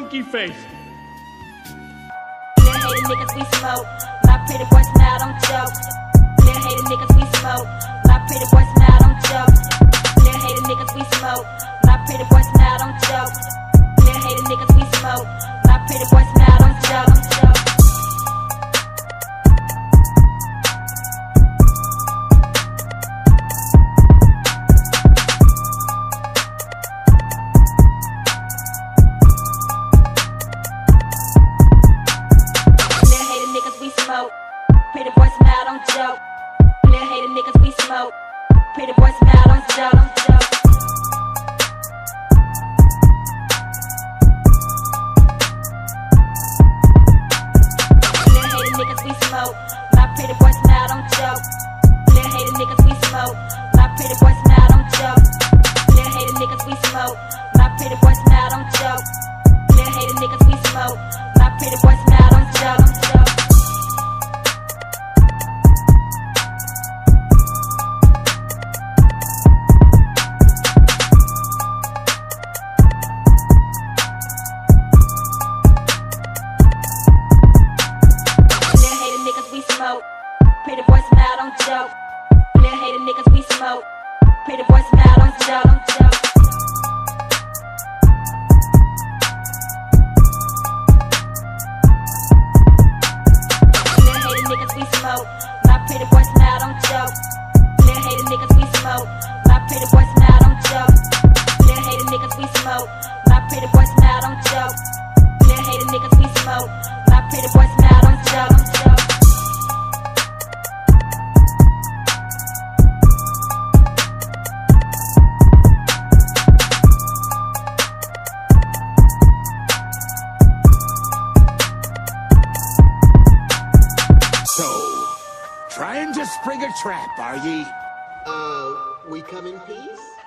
monkey face. Little niggas we smoke. My pretty boy smile don't. Little niggas we smoke. My pretty boy smile don't. Little niggas we smoke. My pretty boy smile don't. Little niggas we smoke. My pretty boy smoke. My pretty boy smile don't joke. Don't joke. Little hater niggas we smoke. Hater niggas we smoke. My pretty boy smile don't joke. Don't joke. Little hater niggas we smoke. My pretty boy smile don't joke. Little hater niggas we smoke. So, trying to spring a trap, are ye? Uh, we come in peace?